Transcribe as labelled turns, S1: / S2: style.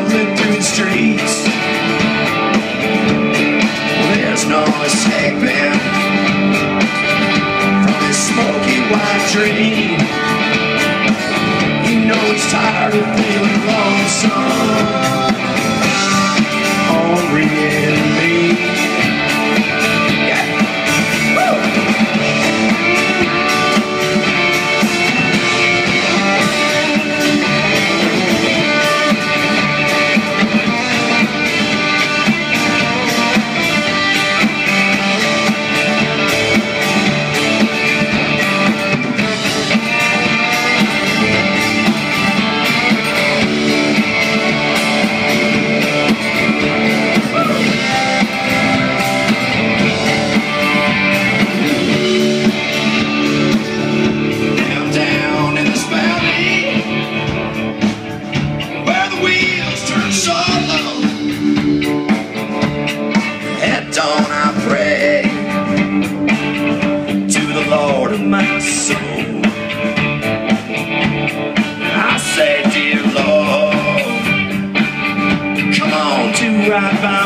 S1: stumbling through the streets. There's no escaping From this smoky white dream. You know it's tired of feeling lonesome. soul. I say, dear Lord, come on to ride by.